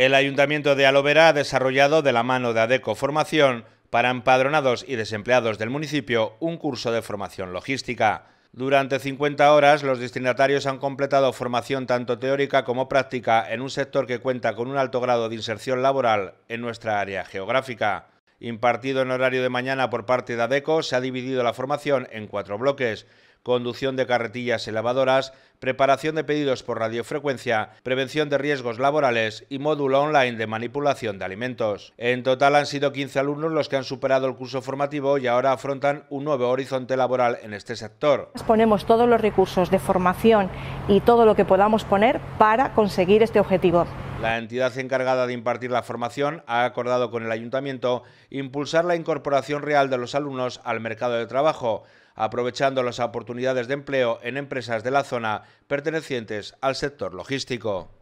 El Ayuntamiento de Alovera ha desarrollado de la mano de ADECO Formación para empadronados y desempleados del municipio un curso de formación logística. Durante 50 horas, los destinatarios han completado formación tanto teórica como práctica en un sector que cuenta con un alto grado de inserción laboral en nuestra área geográfica. Impartido en horario de mañana por parte de ADECO, se ha dividido la formación en cuatro bloques conducción de carretillas y lavadoras, preparación de pedidos por radiofrecuencia, prevención de riesgos laborales y módulo online de manipulación de alimentos. En total han sido 15 alumnos los que han superado el curso formativo y ahora afrontan un nuevo horizonte laboral en este sector. Ponemos todos los recursos de formación y todo lo que podamos poner para conseguir este objetivo. La entidad encargada de impartir la formación ha acordado con el ayuntamiento impulsar la incorporación real de los alumnos al mercado de trabajo, aprovechando las oportunidades de empleo en empresas de la zona pertenecientes al sector logístico.